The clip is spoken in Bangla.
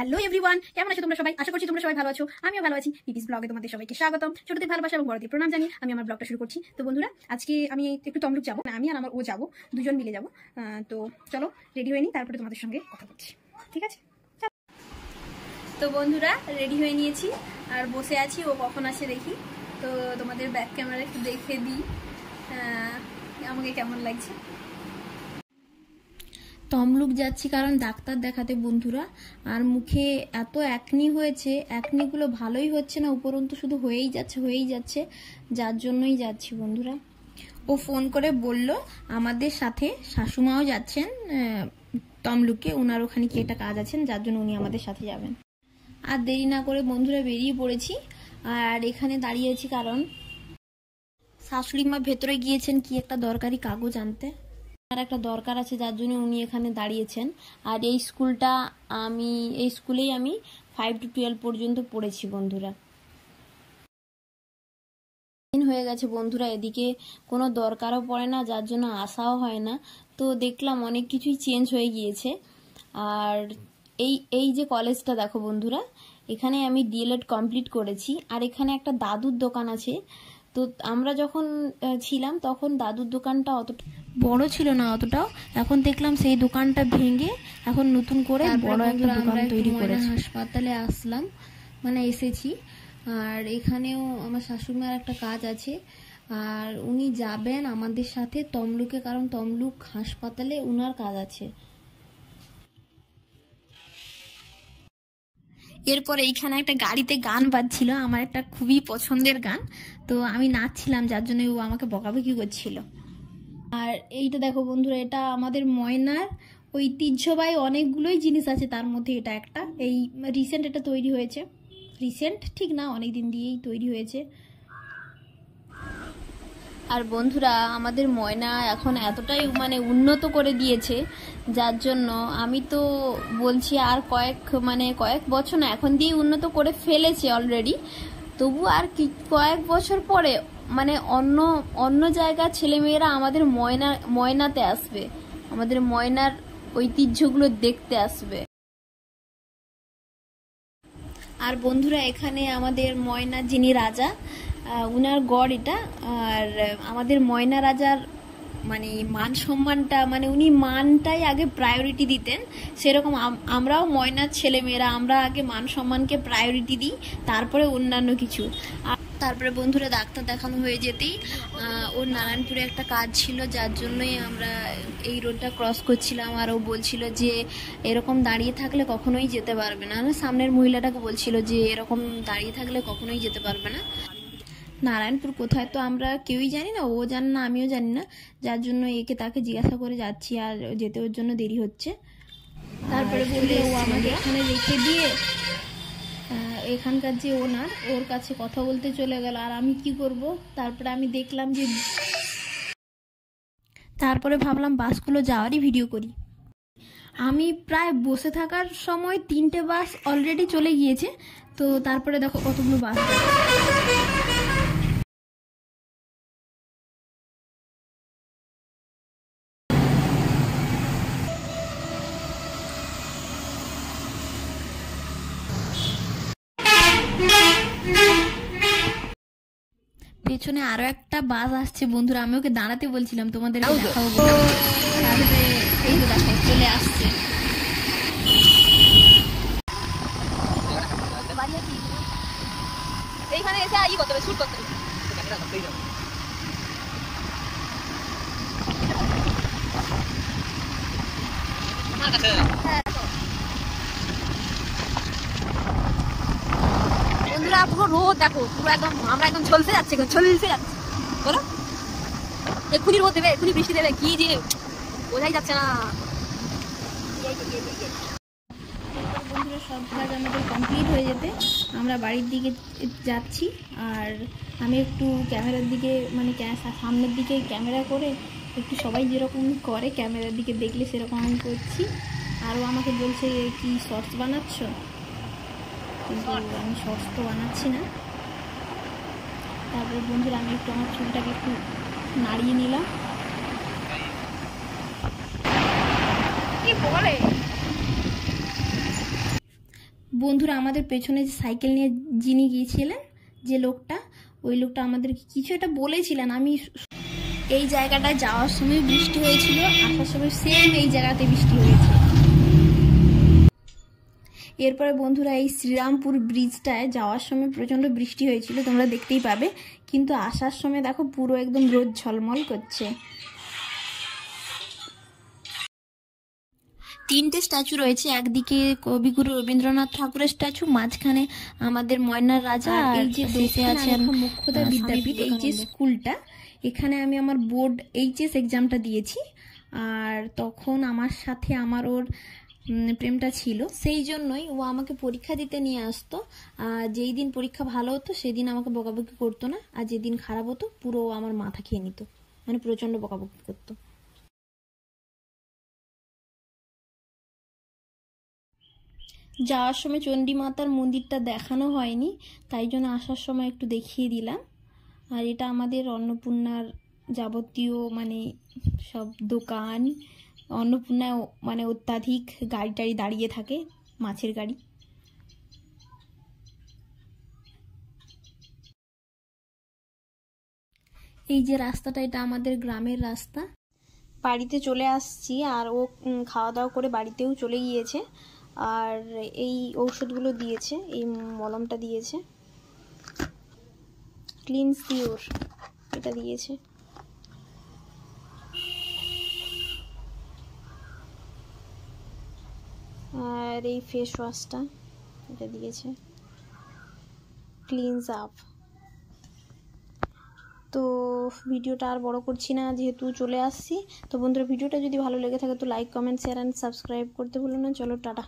হ্যালো এভরিওয়ান কেমন আছো তোমরা সবাই? আশা করছি তোমরা সবাই ভালো আছো। আমিও ভালো আছি। পিপিস ব্লগে তোমাদের সবাইকে স্বাগতম। ছোটদের ভালোবাসা এবং বড়দের প্রণাম জানি আমি আমার ব্লগটা শুরু করছি। তো বন্ধুরা, আজকে আমি একটু তমলুক যাব। আমি আর আমার ও যাব। দুজন মিলে যাব। তো চলো রেডি হয়ে নিই। তারপরে তোমাদের সঙ্গে কথা বলছি। ঠিক আছে? তো বন্ধুরা রেডি হয়ে নিয়েছি। আর বসে আছি, ও কখন আসে দেখি। তো তোমাদের ব্যাক ক্যামেরা একটু দেখে দিই। আমাকে কেমন লাগছে? তমলুক যাচ্ছি কারণ ডাক্তার দেখাতে বন্ধুরা। আর মুখে এত অ্যাকনি হয়েছে অ্যাকনিগুলো ভালোই হচ্ছে না, উপরন্তু শুধু হয়েই যাচ্ছে হয়েই যাচ্ছে। যার জন্যই যাচ্ছি বন্ধুরা। ও ফোন করে বলল, আমাদের সাথে শাশুমাও যাচ্ছেন তমলুকে। ওনার ওখানে কি একটা কাজ আছেন? যার জন্য উনি আমাদের সাথে যাবেন। আর দেরি না করে বন্ধুরা বেরিয়ে পড়েছি। আর এখানে দাঁড়িয়েছি কারণ শাশুড়ি মা ভেতরে গিয়েছেন, কি একটা দরকারি কাগজ আনতে। আর একটা দরকার আছে, যার জন্য উনি এখানে দাঁড়িয়েছেন। আর এই স্কুলটা আমি, এই স্কুলেই আমি ফাইভ টু টুয়েলভ পর্যন্ত পড়েছি বন্ধুরা। দিন হয়ে গেছে বন্ধুরা, এদিকে কোনো দরকারও পড়ে না, যার জন্য আসাও হয় না। তো দেখলাম অনেক কিছুই চেঞ্জ হয়ে গিয়েছে। আর এই এই যে কলেজটা দেখো বন্ধুরা, এখানে আমি ডিএলএড কমপ্লিট করেছি। আর এখানে একটা দাদুর দোকান আছে তো আমরা যখন ছিলাম তখন দাদুর দোকানটা অতটা বড় ছিল না অতটাও। এখন দেখলাম সেই দোকানটা ভেঙে এখন নতুন করে বড় একটা দোকান তৈরি করেছে। হাসপাতালে আসলাম মানে এসেছি। আর এখানেও আমার শাশুড়িমার একটা কাজ আছে। আর উনি যাবেন আমাদের সাথে তমলুকে কারণ তমলুক হাসপাতালে উনার কাজ আছে। এরপর এইখানে একটা গাড়িতে গান বাজছিল, আমার একটা খুবই পছন্দের গান। তো আমি নাচছিলাম, যার জন্য ও আমাকে বকাবকি করছিল। আর এইটা দেখো বন্ধুরা, এটা আমাদের ময়নার ঐতিহ্যবাহী অনেকগুলোই জিনিস আছে, তার মধ্যে এটা একটা। এই রিসেন্ট এটা তৈরি হয়েছে। রিসেন্ট ঠিক না অনেক দিন দিয়েই তৈরি হয়েছে। আর বন্ধুরা, আমাদের ময়না এখন এতটাই মানে উন্নত করে দিয়েছে, যার জন্য আমি তো বলছি আর কয়েক মানে কয়েক বছর না, এখন দিয়ে উন্নত করে ফেলেছে অলরেডি তবু আর কি, কয়েক বছর পরে মানে অন্য অন্য জায়গার ছেলেমেয়েরা আমাদের ময়না, ময়নাতে আসবে। আমাদের ময়নার ঐতিহ্যগুলো দেখতে আসবে। আর বন্ধুরা, এখানে আমাদের ময়না যিনি রাজা উনার গড় এটা। আর আমাদের ময়না রাজার মানে মান সম্মানটা মানে উনি মানটাই আগে প্রায়োরিটি দিতেন। সেরকম আমরাও ময়নার ছেলেমেয়েরা, আমরা আগে মান সম্মানকে প্রায়োরিটি দিই, তারপরে অন্যান্য কিছু। তারপরে বন্ধুরা, ডাক্তার দেখানো হয়ে যেতেই ওর নারায়ণপুরে একটা কাজ ছিল, যার জন্যই আমরা এই রোডটা ক্রস করছিলাম। আর ও বলছিল যে, এরকম দাঁড়িয়ে থাকলে কখনোই যেতে পারবে না। সামনের মহিলাটাকে বলছিল যে, এরকম দাঁড়িয়ে থাকলে কখনোই যেতে পারবে না। নারায়ণপুর কোথায়? তো আমরা কেউই জানি না, ও জানে না, আমিও জানি না। যার জন্য একে তাকে জিজ্ঞাসা করে যাচ্ছি আর যেতে ওর জন্য দেরি হচ্ছে। তারপরে বললে, ও আমাকে এখানে রেখে দিয়ে এখানকার যে ওনার, ওর কাছে কথা বলতে চলে গেল। আর আমি কি করব? তারপরে আমি দেখলাম যে, তারপরে ভাবলাম বাসগুলো যাওয়ারই ভিডিও করি। আমি প্রায় বসে থাকার সময় তিনটে বাস অলরেডি চলে গিয়েছে। তো তারপরে দেখো কতগুলো বাস। পেছনে আরও একটা বাস আসছে বন্ধুরা আমি ওকে দাঁড়াতে বলছিলাম তোমাদের দেখাবো এই তো দেখো চলে আসছে। এইখানে এসে ই করতে হবে শুট করতে হবে। বন্ধুরা পুরো রোদ, দেখো, পুরো একদম, আমরা একদম ঝলসে যাচ্ছে ঝলসে যাচ্ছে। বলো? এক্ষুনি রোদ দেবে এক্ষুনি বৃষ্টি দেবে, কি যে, বোঝাই যাচ্ছে না। সব কাজ আমাদের কমপ্লিট হয়ে যেতে। আমরা বাড়ির দিকে যাচ্ছি, আর আমি একটু ক্যামেরার দিকে মানে সামনের দিকে ক্যামেরা করে একটু সবাই যেরকম করে, ক্যামেরার দিকে দেখলে সেরকম আমি করছি। আরও আমাকে বলছে, কি শর্টস বানাচ্ছ? কিন্তু আমি শর্টস তো বানাচ্ছি না। তারপরে বন্ধুরা আমি একটু আমার চুলটাকে একটু নাড়িয়ে নিলাম। কি বলে? বন্ধুরা আমাদের পেছনে যে সাইকেল নিয়ে যিনি গিয়েছিলেন যে লোকটা ওই লোকটা আমাদেরকে কিছু একটা বলেছিলেন। আমি এই জায়গাটায় যাওয়ার সময় বৃষ্টি হয়েছিল আসার সময় সেম এই জায়গাতে বৃষ্টি হয়েছে। এরপরে বন্ধুরা এই শ্রীরামপুর ব্রিজটায় যাওয়ার সময় প্রচণ্ড বৃষ্টি হয়েছিল তোমরা দেখতেই পাবে। কিন্তু আসার সময় দেখো পুরো একদম রোদ ঝলমল করছে। তিনটে স্ট্যাচু রয়েছে একদিকে কবিগুরু রবীন্দ্রনাথ ঠাকুরের স্ট্যাচু মাঝখানে আমাদের ময়নার রাজা এই যে বসে আছেন মুখ্যদা বিদ্যাপীঠ এই যে স্কুলটা এখানে আমি আমার বোর্ড এইচএস এক্সামটা দিয়েছি। আর তখন আমার সাথে আমার ওর প্রেমটা ছিল। সেই জন্যই ও আমাকে পরীক্ষা দিতে নিয়ে আসতো। আর যেই দিন পরীক্ষা ভালো হতো সেদিন আমাকে বকাবকি করতো না। আর যেদিন খারাপ হতো, পুরো আমার মাথা খেয়ে নিত। মানে প্রচণ্ড বকাবকি করতো। যাওয়ার সময় চণ্ডী মাতার মন্দিরটা দেখানো হয়নি, তাই জন্য আসার সময় একটু দেখিয়ে দিলাম। আর এটা আমাদের অন্নপূর্ণার যাবতীয় মানে সব দোকান অন্নপূর্ণায় মানে অত্যাধিক গাড়ি টাড়ি দাঁড়িয়ে থাকে মাছের গাড়ি। এই যে রাস্তাটা এটা আমাদের গ্রামের রাস্তা। বাড়িতে চলে আসছি আর ও খাওয়া দাওয়া করে বাড়িতেও চলে গিয়েছে আর এই ঔষধগুলো দিয়েছে এই মলমটা দিয়েছে। ক্লিন সিওর এটা দিয়েছে। আর এই ফেস ওয়াশটা এটা দিয়েছে। ক্লিনস আপ তো ভিডিওটা আর বড় করছি না, যেহেতু চলে আসছি। তো বন্ধুরা, ভিডিওটা যদি ভালো লেগে থাকে, তো like comment share and subscribe করতে ভুলো না। চলো, টাটা।